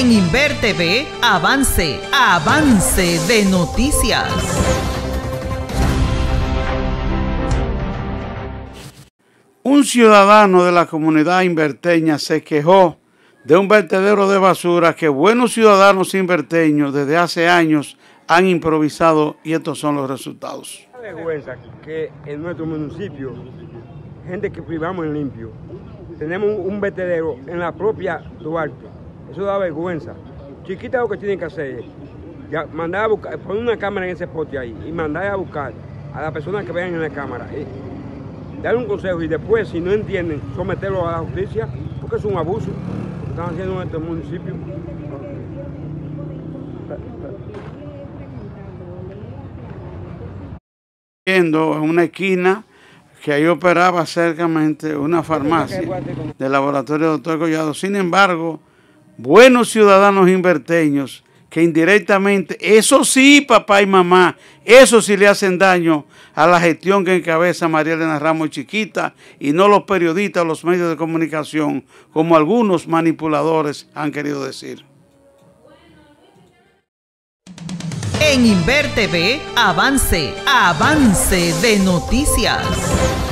En Inver TV, avance, avance de noticias. Un ciudadano de la comunidad inverteña se quejó de un vertedero de basura que buenos ciudadanos inverteños desde hace años han improvisado y estos son los resultados. Da vergüenza que en nuestro municipio, gente que privamos en limpio, tenemos un vertedero en la propia Duarte. Eso da vergüenza. Chiquita lo que tienen que hacer es ya mandar a buscar, poner una cámara en ese poste ahí y mandar a buscar a las personas que vean en la cámara. Darle un consejo y después, si no entienden, someterlo a la justicia, porque es un abuso que están haciendo en este municipio. Viendo en una esquina que ahí operaba cercamente una farmacia del laboratorio Doctor Collado. Sin embargo, buenos ciudadanos inverteños que indirectamente, eso sí, papá y mamá, eso sí le hacen daño a la gestión que encabeza María Elena Ramos Chiquita y no los periodistas los medios de comunicación, como algunos manipuladores han querido decir. En Inver TV, avance, avance de noticias.